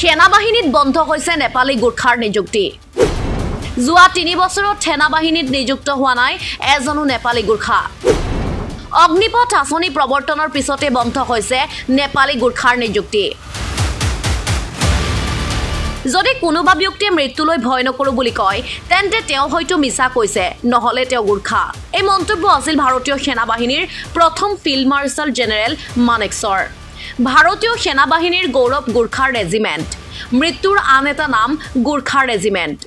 সেনা বাহিনীত বন্ধ হৈছে নেপালী গোৰ্খাৰ নিযুক্তি। যোৱা তিনি বছৰত সেনা বাহিনীত নিযুক্ত হোৱা নাই এজনো নেপালী গোৰ্খা অগ্নিপথ আঁচনি প্ৰৱৰ্তনৰ পিছতে বন্ধ হৈছে নেপালী গোৰ্খাৰ নিযুক্তি। যদি কোনোবা ব্যক্তিয়ে মৃত্যুলৈ ভয় নকৰোঁ বুলি কয় তেন্তে তেওঁ হয়তো মিছা কৈছে নহ'লে তেওঁ গোৰ্খা এই মন্তব্য আছিল ভাৰতীয় সেনা বাহিনীৰ প্ৰথম ফিল্ড মাৰ্শ্বাল জেনেৰেল মানেকছৰ ভাৰতীয় সেনা বাহিনীৰ গৌৰৱ গোৰ্খাৰ ৰেজিমেণ্ট। মৃত্যুৰ আন এটা নাম গোৰ্খা ৰেজিমেণ্ট।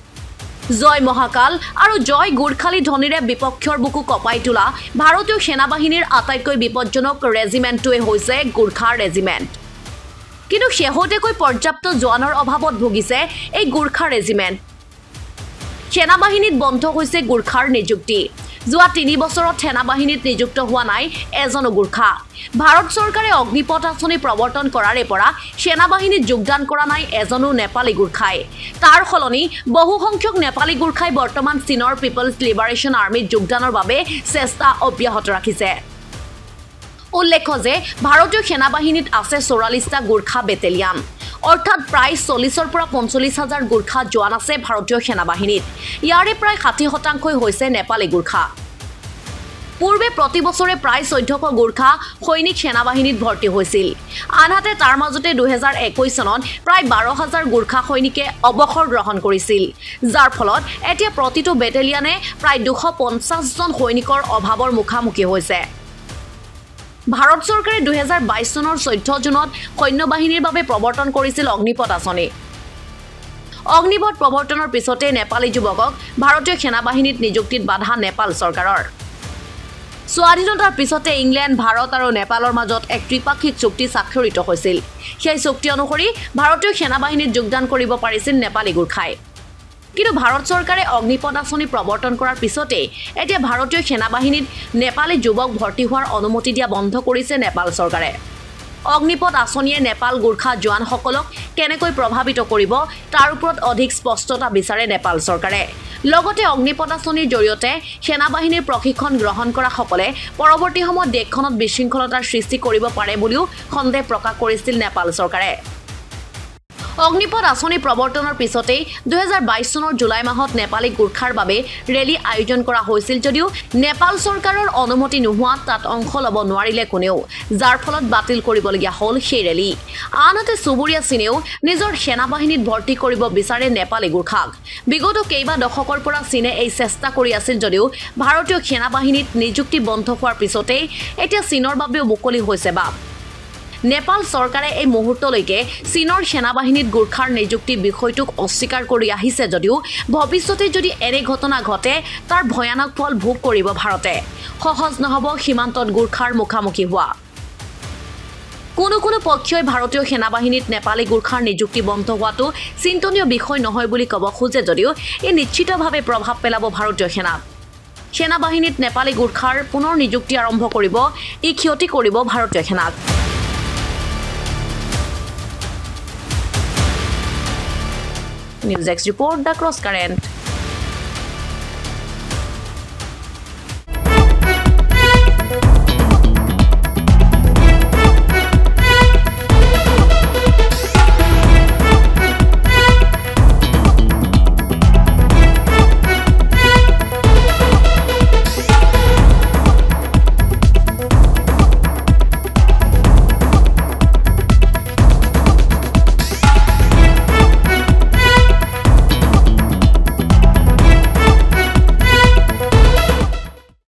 জয় মহাকাল আৰু জয় গোৰ্খালী ধ্বনিৰে বিপক্ষৰ বুকু কঁপাই তোলা ভাৰতীয় সেনা বাহিনীৰ আটাইতকৈ বিপদজনক ৰেজিমেণ্টটোৱে হৈছে গোৰ্খা ৰেজিমেণ্ট। কিন্তু শেহতীয়াকৈ পৰ্যাপ্ত জোৱানৰ অভাৱত ভুগিছে এই গোৰ্খা ৰেজিমেণ্ট। সেনা বাহিনীত বন্ধ হৈছে গোৰ্খাৰ নিযুক্তি। যোৱা তিনি বছৰত সেনা বাহিনীত নিযুক্ত হোৱা নাই এজনো গোৰ্খা। ভাৰত চৰকাৰে অগ্নিপথ আঁচনি প্ৰৱৰ্তন কৰাৰে পৰা সেনা বাহিনীত যোগদান কৰা নাই এজনো নেপালী গোৰ্খাই। তাৰ সলনি বহুসংখ্যক নেপালী গোৰ্খাই বৰ্তমান চীনৰ পিপলছ লিবাৰেশ্যন আৰ্মীত যোগদানৰ বাবে চেষ্টা অব্যাহত ৰাখিছে। উল্লেখ্য যে ভাৰতীয় সেনা বাহিনীত আছে চৌৰাল্লিছটা গোৰ্খা বেটেলিয়ান। অৰ্থাৎ প্ৰায় চল্লিছৰ পৰা পঞ্চল্লিছ হাজাৰ গোৰ্খা জোৱান আছে ভাৰতীয় সেনা বাহিনীত ইয়াৰে প্ৰায় ষাঠি শতাংশই হৈছে নেপালী গোৰ্খা। পূৰ্বে প্ৰতি বছৰে প্ৰায় চৈধ্যশ গোৰ্খা সৈনিক সেনা বাহিনীত ভৰ্তি হৈছিল। আনহাতে তাৰ মাজতে দুহেজাৰ একৈছ চনত প্ৰায় বাৰ হাজাৰ গোৰ্খা সৈনিকে অৱসৰ গ্ৰহণ কৰিছিল। যাৰ ফলত এতিয়া প্ৰতিটো বেটেলিয়ানে প্ৰায় দুশ পঞ্চাছজন সৈনিকৰ অভাৱৰ মুখামুখি হৈছে। ভাৰত চৰকাৰে দুহেজাৰ বাইছ চনৰ চৈধ্য জুনত সৈন্য বাহিনীৰ বাবে প্ৰৱৰ্তন কৰিছিল অগ্নিপথ আঁচনি। অগ্নিপথ প্ৰৱৰ্তনৰ পিছতে নেপালী যুৱকক ভাৰতীয় সেনা বাহিনীত নিযুক্তিত বাধা নেপাল চৰকাৰৰ। স্বাধীনতাৰ পিছতে ইংলেণ্ড ভাৰত আৰু নেপালৰ মাজত এক ত্ৰিপাক্ষিক চুক্তি স্বাক্ষৰিত হৈছিল। সেই চুক্তি অনুসৰি ভাৰতীয় সেনা বাহিনীত যোগদান কৰিব পাৰিছিল নেপালী গোৰ্খাই। কিন্তু ভাৰত চৰকাৰে অগ্নিপথ আঁচনি প্ৰৱৰ্তন কৰাৰ পিছতেই এতিয়া ভাৰতীয় সেনা বাহিনীত নেপালী যুৱক ভৰ্তি হোৱাৰ অনুমতি দিয়া বন্ধ কৰিছে নেপাল চৰকাৰে। অগ্নিপথ আঁচনিয়ে নেপাল গোৰ্খা জোৱানসকলক কেনেকৈ প্ৰভাৱিত কৰিব তাৰ ওপৰত অধিক স্পষ্টতা বিচাৰে নেপাল চৰকাৰে। লগতে অগ্নিপথ আঁচনিৰ জৰিয়তে সেনা বাহিনীৰ প্ৰশিক্ষণ গ্ৰহণ কৰাসকলে পৰৱৰ্তী সময়ত দেশখনত বিশৃংখলতাৰ সৃষ্টি কৰিব পাৰে বুলিও সন্দেহ প্ৰকাশ কৰিছিল নেপাল চৰকাৰে। অগ্নিপথ আঁচনি প্ৰৱৰ্তনৰ পিছতেই দুহেজাৰ বাইছ চনৰ জুলাই মাহত নেপালী গোৰ্খাৰ বাবে ৰেলী আয়োজন কৰা হৈছিল যদিও নেপাল চৰকাৰৰ অনুমতি নোহোৱাত তাত অংশ ল'ব নোৱাৰিলে কোনেও যাৰ ফলত বাতিল কৰিবলগীয়া হ'ল সেই ৰেলী। আনহাতে চুবুৰীয়া চীনেও নিজৰ সেনা বাহিনীত ভৰ্তি কৰিব বিচাৰে নেপালী গোৰ্খাক। বিগত কেইবা দশকৰ পৰা চীনে এই চেষ্টা কৰি আছিল যদিও ভাৰতীয় সেনা বাহিনীত নিযুক্তি বন্ধ হোৱাৰ পিছতেই এতিয়া চীনৰ বাবেও মুকলি হৈছে বাব নেপাল চৰকাৰে এই মুহূৰ্তলৈকে চীনৰ সেনা বাহিনীত গোৰ্খাৰ নিযুক্তি বিষয়টোক অস্বীকাৰ কৰি আহিছে যদিও ভৱিষ্যতে যদি এনে ঘটনা ঘটে তাৰ ভয়ানক ফল ভোগ কৰিব ভাৰতে। সহজ নহ'ব সীমান্তত গোৰ্খাৰ মুখামুখি হোৱা। কোনো কোনো পক্ষই ভাৰতীয় সেনা বাহিনীত নেপালী গোৰ্খাৰ নিযুক্তি বন্ধ হোৱাটো চিন্তনীয় বিষয় নহয় বুলি ক'ব খোজে যদিও ই নিশ্চিতভাৱে প্ৰভাৱ পেলাব ভাৰতীয় সেনাত সেনা বাহিনীত নেপালী গোৰ্খাৰ পুনৰ নিযুক্তি আৰম্ভ কৰিব ই ক্ষতি কৰিব ভাৰতীয় সেনাক। NewsX report the cross current.